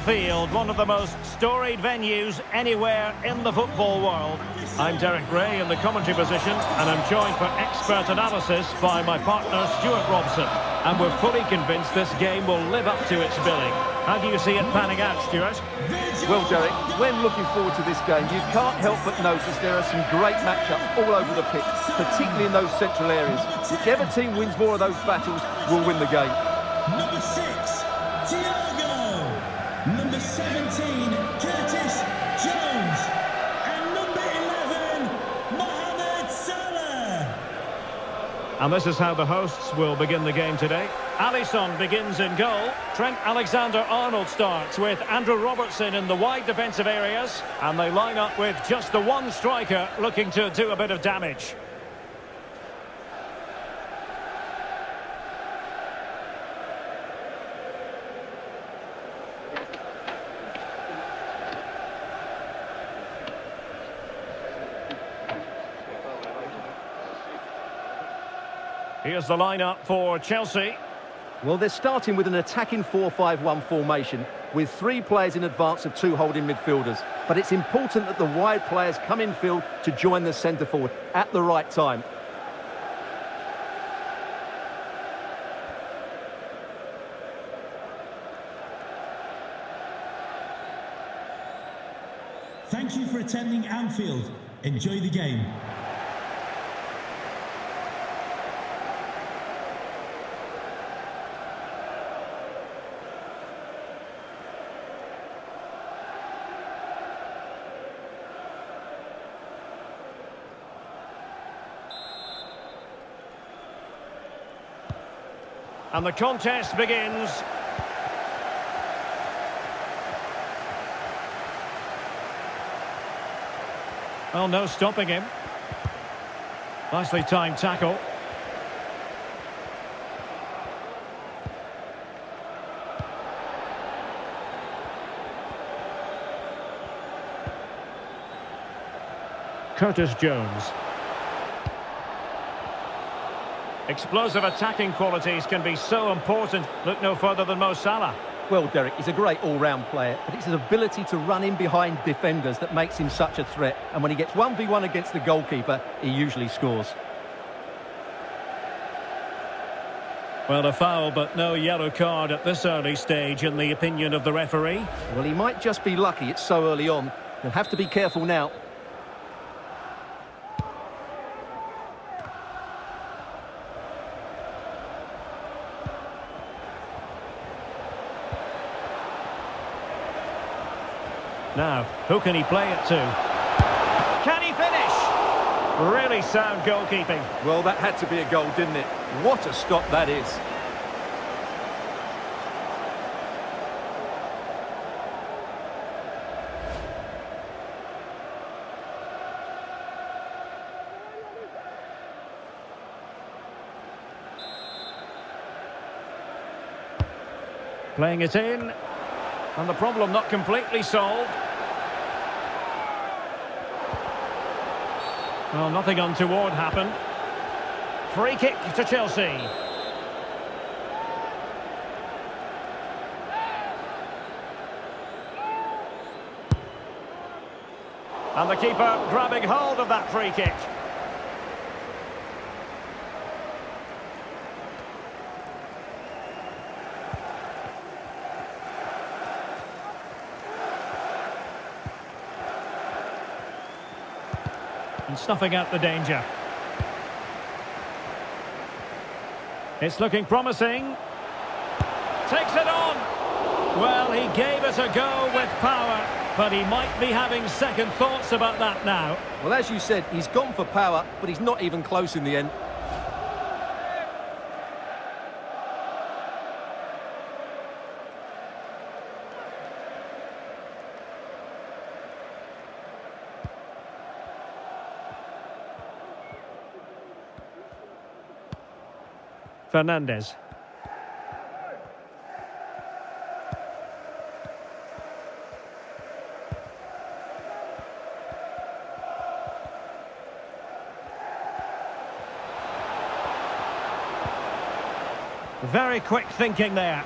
Anfield, one of the most storied venues anywhere in the football world. I'm Derek Rae in the commentary position, and I'm joined for expert analysis by my partner Stewart Robson. And we're fully convinced this game will live up to its billing. How do you see it panning out, Stewart? Well, Derek, when looking forward to this game, you can't help but notice there are some great matchups all over the pitch, particularly in those central areas. Whichever team wins more of those battles will win the game. And this is how the hosts will begin the game today. Alisson begins in goal. Trent Alexander-Arnold starts with Andrew Robertson in the wide defensive areas. And they line up with just the one striker looking to do a bit of damage. Here's the lineup for Chelsea. Well, they're starting with an attacking 4-5-1 formation with three players in advance of two holding midfielders. But it's important that the wide players come in field to join the centre forward at the right time. Thank you for attending Anfield. Enjoy the game. And the contest begins. Well, no stopping him. Nicely timed tackle. Curtis Jones. Explosive attacking qualities can be so important. Look no further than Mo Salah. Well, Derek, he's a great all-round player, but it's his ability to run in behind defenders that makes him such a threat. And when he gets 1v1 against the goalkeeper, he usually scores. Well, a foul, but no yellow card at this early stage, in the opinion of the referee. Well, he might just be lucky it's so early on. He'll have to be careful now. Now, who can he play it to? Can he finish? Really sound goalkeeping. Well, that had to be a goal, didn't it? What a stop that is. Playing it in. And the problem not completely solved. Well, nothing untoward happened. Free kick to Chelsea. And the keeper grabbing hold of that free kick. And snuffing out the danger. It's looking promising. Takes it on. Well, he gave it a go with power, but he might be having second thoughts about that now. Well, as you said, he's gone for power, but he's not even close in the end. Fernandez. Very quick thinking there.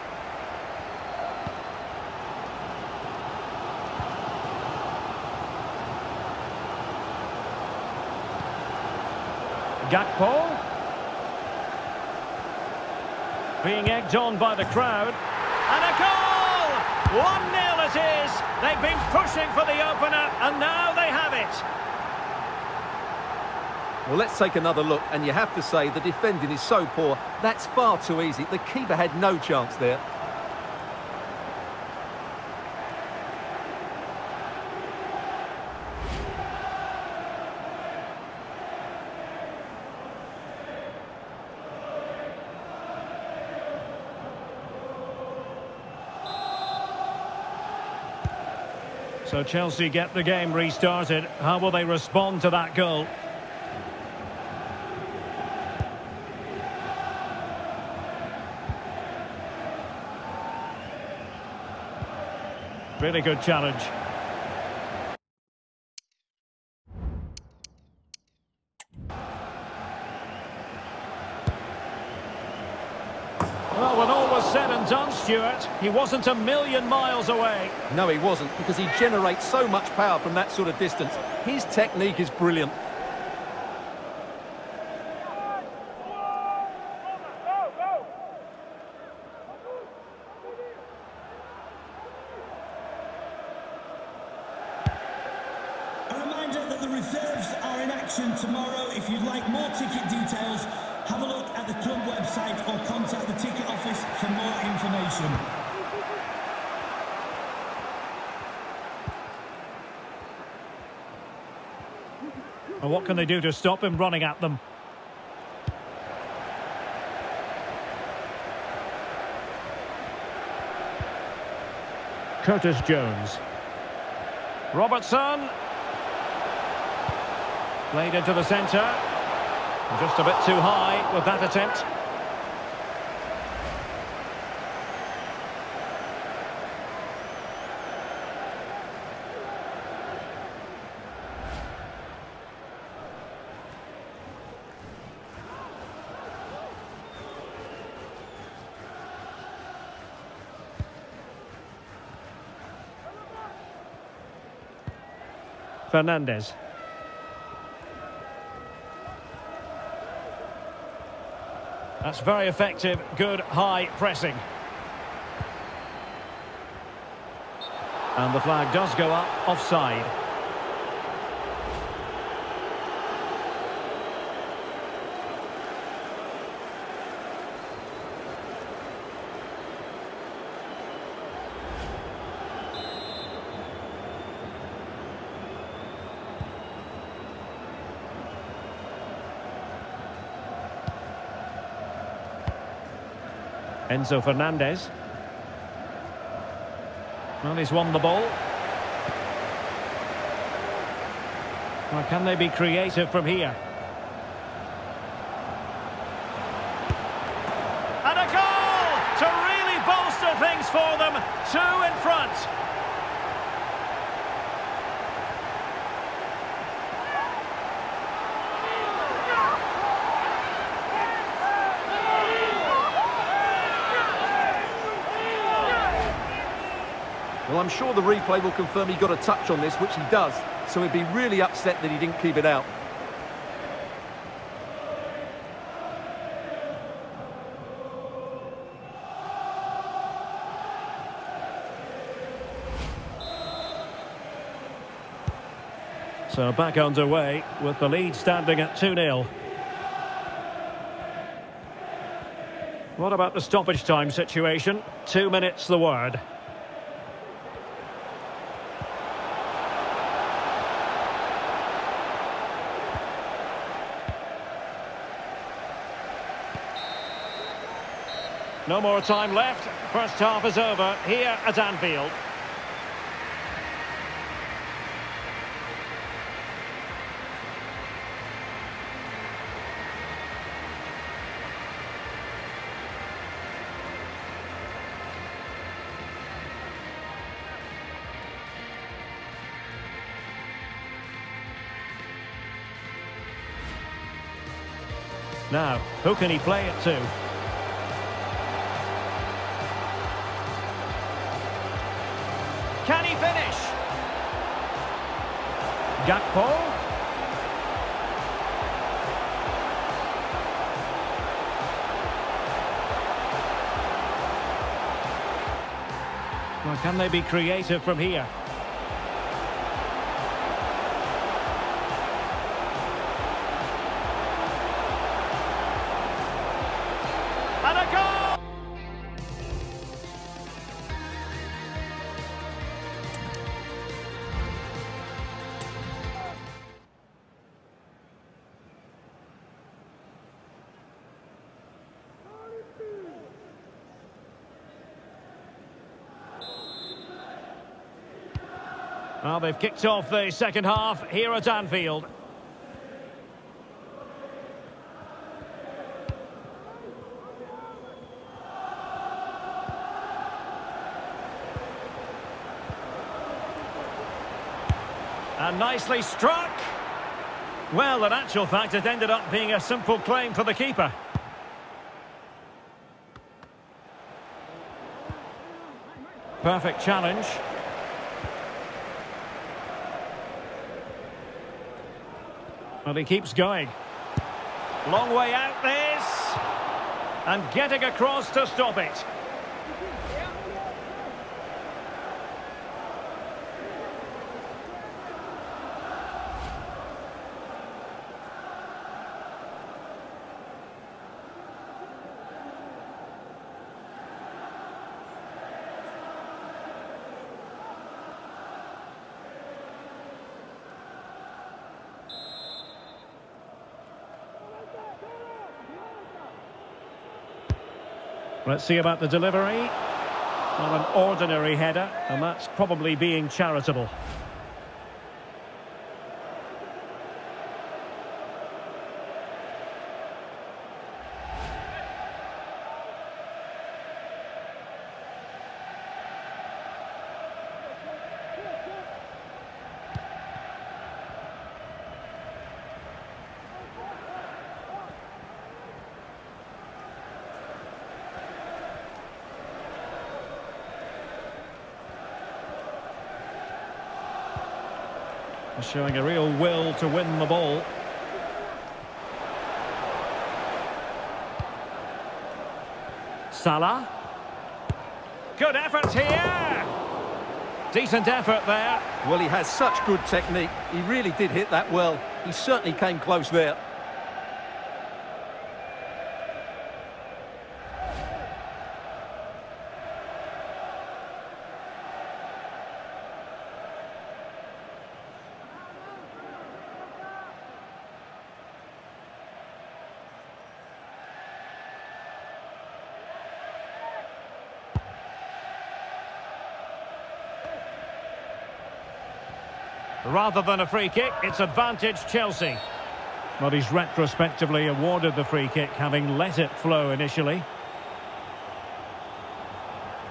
Gakpo. Being egged on by the crowd. And a goal! 1-0 it is. They've been pushing for the opener, and now they have it. Well, let's take another look, and you have to say the defending is so poor. That's far too easy. The keeper had no chance there. So Chelsea get the game restarted. How will they respond to that goal? Really good challenge. Well, when all was Stewart, he wasn't a million miles away. No, he wasn't, because he generates so much power from that sort of distance. His technique is brilliant. A reminder that the reserves are in action tomorrow. If you'd like more ticket details, have a look at the club website or contact the ticket office for more And what can they do to stop him running at them? Curtis Jones. Robertson. Played into the centre. Just a bit too high with that attempt. Fernandez. That's very effective, good high pressing. And the flag does go up, offside. Enzo Fernandez. Well, he's won the ball. Well, can they be creative from here? And a goal to really bolster things for them. Two in front. Well, I'm sure the replay will confirm he got a touch on this, which he does. So he'd be really upset that he didn't keep it out. So back underway with the lead standing at 2-0. What about the stoppage time situation? Two minutes the word. No more time left. First half is over here at Anfield. Now, who can he play it to? Can he finish? Gakpo. Well, can they be creative from here? Well, they've kicked off the second half here at Anfield. And nicely struck. Well, in actual fact, it ended up being a simple claim for the keeper. Perfect challenge. Well, he keeps going. Long way out this. And getting across to stop it. Let's see about the delivery. Well, an ordinary header, and that's probably being charitable. Showing a real will to win the ball. Salah. Good effort here. Decent effort there. Well, he has such good technique. He really did hit that well. He certainly came close there. Rather than a free kick, it's advantage Chelsea. Well, he's retrospectively awarded the free kick, having let it flow initially.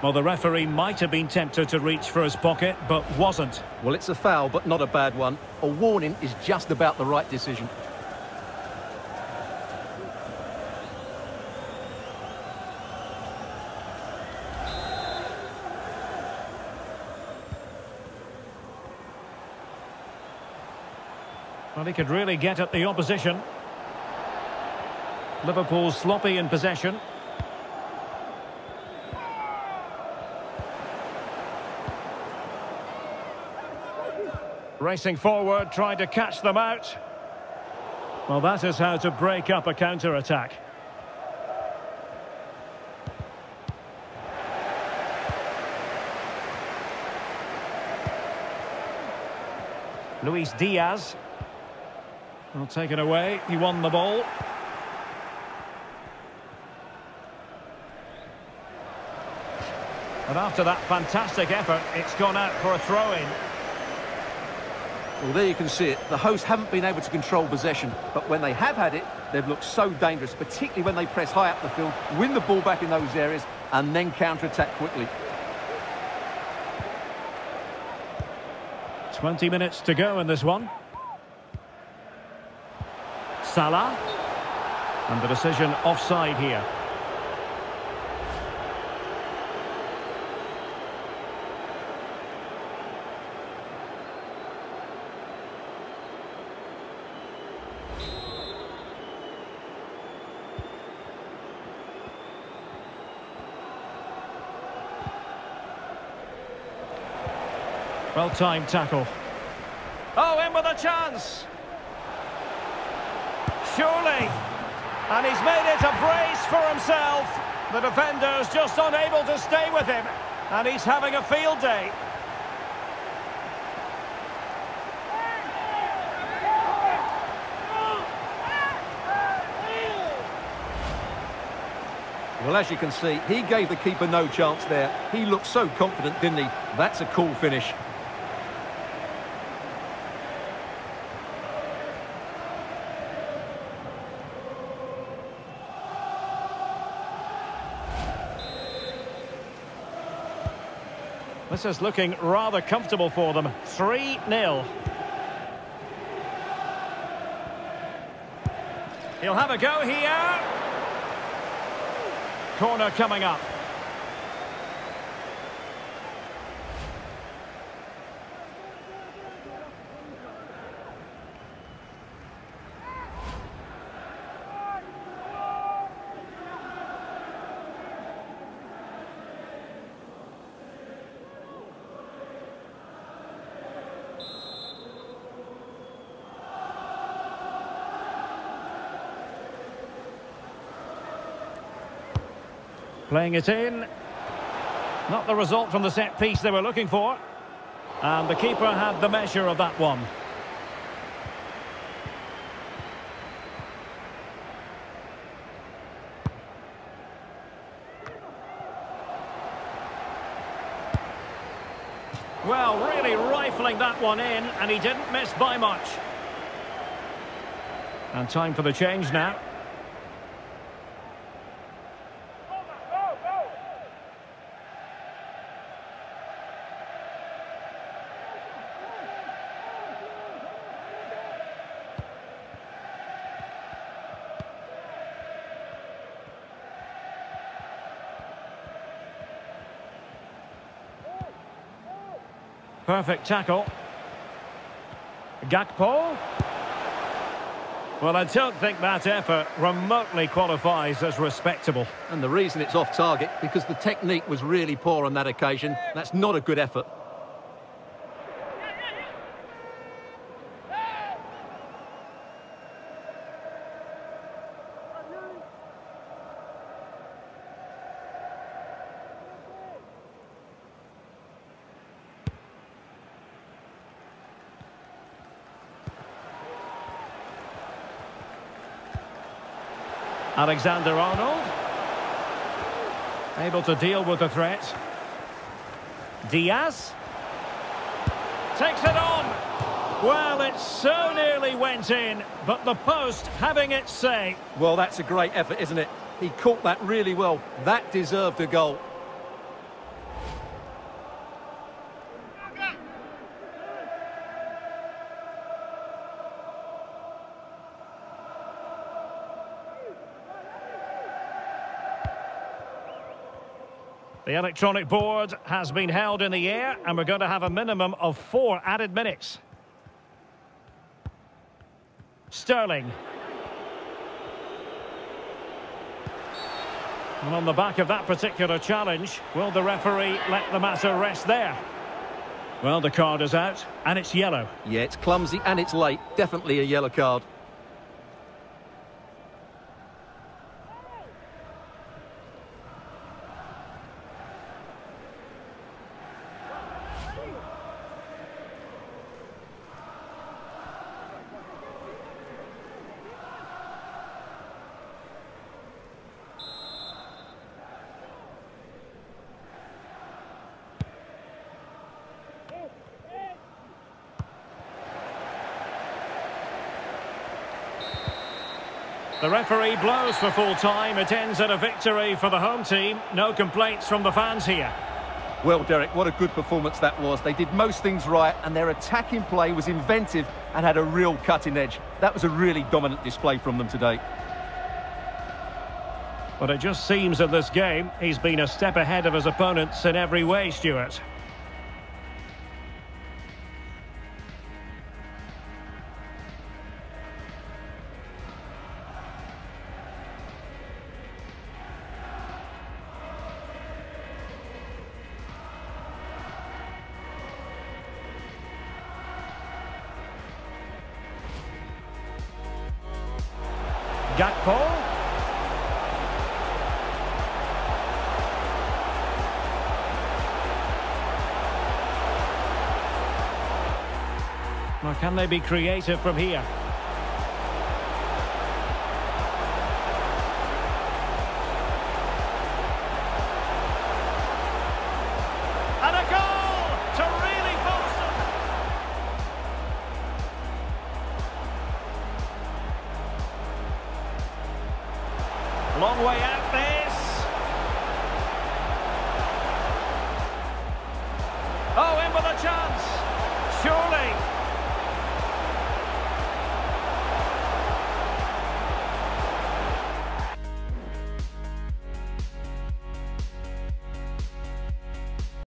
Well, the referee might have been tempted to reach for his pocket, but wasn't. Well, it's a foul, but not a bad one. A warning is just about the right decision. Well, he could really get at the opposition. Liverpool sloppy in possession. Racing forward, trying to catch them out. Well, that is how to break up a counter-attack. Luis Diaz. Well, taken away. He won the ball. And after that fantastic effort, it's gone out for a throw-in. Well, there you can see it. The hosts haven't been able to control possession, but when they have had it, they've looked so dangerous, particularly when they press high up the field, win the ball back in those areas, and then counter-attack quickly. 20 minutes to go in this one. Salah. And the decision offside here. Well-timed tackle. Oh, in with a chance. Surely. And he's made it a brace for himself. The defender's just unable to stay with him. And he's having a field day. Well, as you can see, he gave the keeper no chance there. He looked so confident, didn't he? That's a cool finish. This is looking rather comfortable for them. 3-0. He'll have a go here. Corner coming up. Playing it in. Not the result from the set piece they were looking for. And the keeper had the measure of that one. Well, really rifling that one in, and he didn't miss by much. And time for the change now. Perfect tackle. Gakpo. Well, I don't think that effort remotely qualifies as respectable. And the reason it's off target, because the technique was really poor on that occasion. That's not a good effort. Alexander Arnold. Able to deal with the threat. Diaz. Takes it on. Well, it so nearly went in, but the post having its say. Well, that's a great effort, isn't it? He caught that really well. That deserved a goal. The electronic board has been held in the air and we're going to have a minimum of four added minutes. Sterling. And on the back of that particular challenge, will the referee let the matter rest there? Well, the card is out and it's yellow. Yeah, it's clumsy and it's late. Definitely a yellow card. The referee blows for full time. It ends at a victory for the home team. No complaints from the fans here. Well, Derek, what a good performance that was. They did most things right, and their attacking play was inventive and had a real cutting edge. That was a really dominant display from them today. But it just seems in this game, he's been a step ahead of his opponents in every way, Stewart. Can they be creative from here?